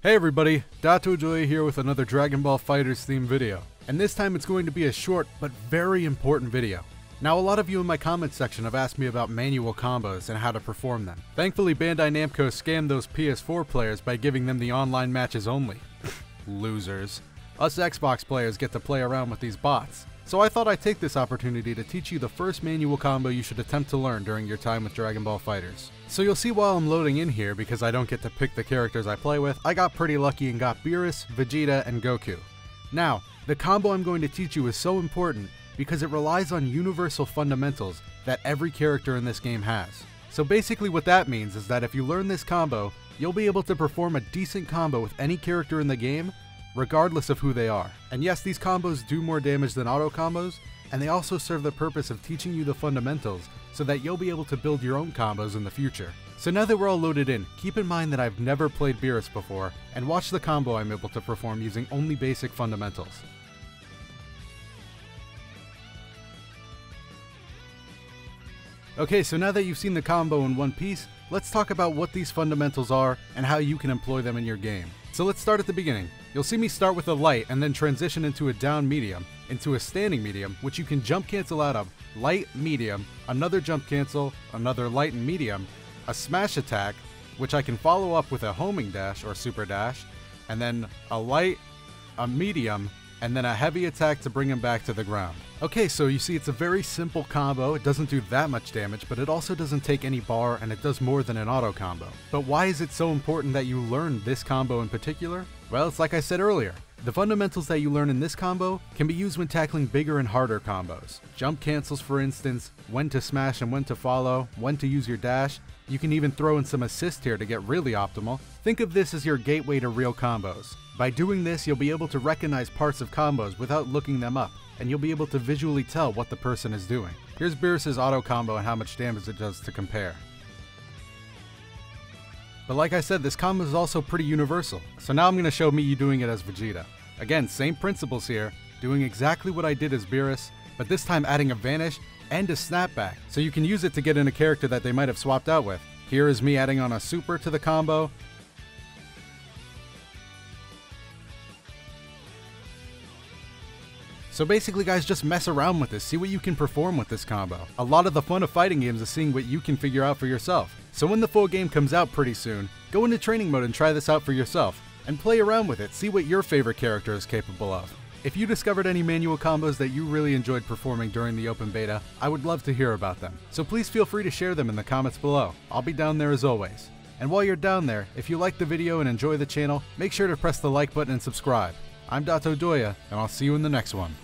Hey everybody, Doto Doya here with another Dragon Ball FighterZ themed video. And this time it's going to be a short but very important video. Now a lot of you in my comments section have asked me about manual combos and how to perform them. Thankfully Bandai Namco scammed those PS4 players by giving them the online matches only. Losers. Us Xbox players get to play around with these bots. So I thought I'd take this opportunity to teach you the first manual combo you should attempt to learn during your time with Dragon Ball FighterZ. So you'll see while I'm loading in here, because I don't get to pick the characters I play with, I got pretty lucky and got Beerus, Vegeta, and Goku. Now, the combo I'm going to teach you is so important because it relies on universal fundamentals that every character in this game has. So basically what that means is that if you learn this combo, you'll be able to perform a decent combo with any character in the game regardless of who they are. And yes, these combos do more damage than auto combos, and they also serve the purpose of teaching you the fundamentals so that you'll be able to build your own combos in the future. So now that we're all loaded in, keep in mind that I've never played Beerus before, and watch the combo I'm able to perform using only basic fundamentals. Okay, so now that you've seen the combo in one piece, let's talk about what these fundamentals are and how you can employ them in your game. So let's start at the beginning. You'll see me start with a light and then transition into a down medium, into a standing medium, which you can jump cancel out of, light, medium, another jump cancel, another light and medium, a smash attack, which I can follow up with a homing dash or super dash, and then a light, a medium, and then a heavy attack to bring him back to the ground. Okay, so you see it's a very simple combo, it doesn't do that much damage, but it also doesn't take any bar and it does more than an auto combo. But why is it so important that you learn this combo in particular? Well, it's like I said earlier, the fundamentals that you learn in this combo can be used when tackling bigger and harder combos. Jump cancels for instance, when to smash and when to follow, when to use your dash, you can even throw in some assist here to get really optimal. Think of this as your gateway to real combos. By doing this, you'll be able to recognize parts of combos without looking them up, and you'll be able to visually tell what the person is doing. Here's Beerus' auto combo and how much damage it does to compare. But like I said, this combo is also pretty universal, so now I'm going to show me you doing it as Vegeta. Again, same principles here, doing exactly what I did as Beerus, but this time adding a Vanish and a snapback, so you can use it to get in a character that they might have swapped out with. Here is me adding on a super to the combo. So basically guys, just mess around with this, see what you can perform with this combo. A lot of the fun of fighting games is seeing what you can figure out for yourself. So when the full game comes out pretty soon, go into training mode and try this out for yourself, and play around with it, see what your favorite character is capable of. If you discovered any manual combos that you really enjoyed performing during the open beta, I would love to hear about them. So please feel free to share them in the comments below. I'll be down there as always. And while you're down there, if you like the video and enjoy the channel, make sure to press the like button and subscribe. I'm Doto Doya, and I'll see you in the next one.